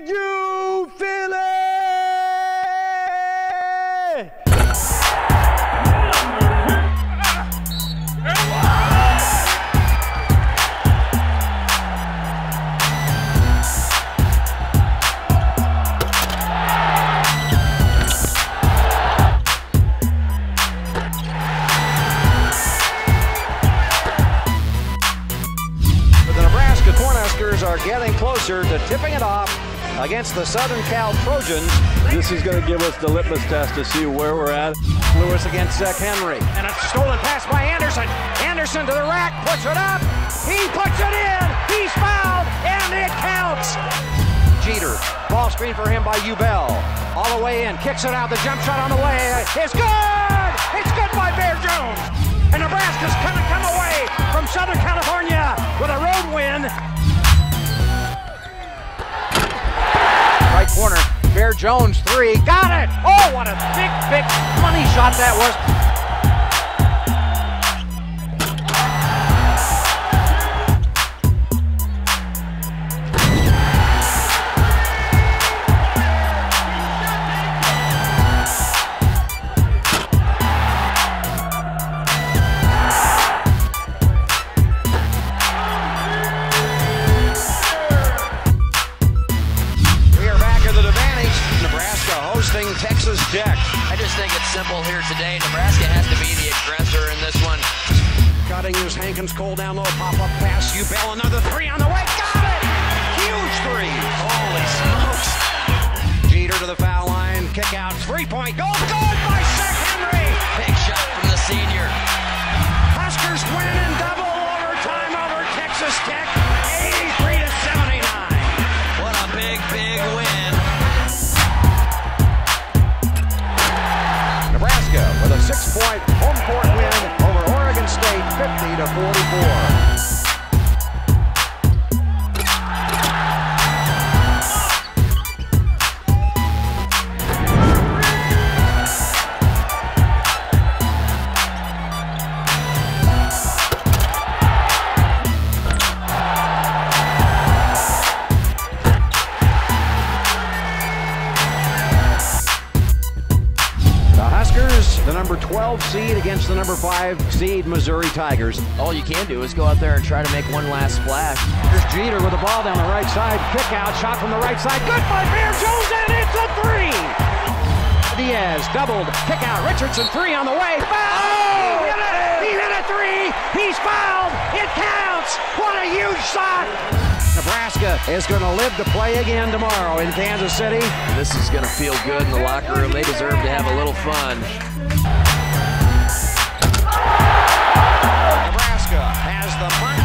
Did you feel it? The Nebraska Cornhuskers are getting closer to tipping it off against the Southern Cal Trojans. This is going to give us the litmus test to see where we're at. Lewis against Zach Henry. And a stolen pass by Anderson. Anderson to the rack, puts it up. He puts it in. He's fouled, and it counts. Jeter, ball screen for him by Ubel. All the way in, kicks it out. The jump shot on the way. It's good. It's good by Bear Jones. And Nebraska's going to come away from Southern California with a road win. Jones three, got it! Oh, what a big, big money shot that was. Texas Tech. I just think it's simple here today. Nebraska has to be the aggressor in this one. Cutting his Hankins Cole down low, pop up pass. Ubel another three on the way. Got it! Huge three. Holy smokes. Jeter to the foul line. Kick out. Three point goal. Good The the number 12 seed against the number 5 seed Missouri Tigers. All you can do is go out there and try to make one last splash. Here's Jeter with the ball down the right side. Kick out, shot from the right side. Good by Bear Jones, and it's a three. Diaz doubled, kick out. Richardson three on the way. Foul! Oh! he, hit it. he hit a three. He's fouled. It counts. What a huge shot. Nebraska is going to live to play again tomorrow in Kansas City. This is going to feel good in the locker room. They deserve to have a little fun. Nebraska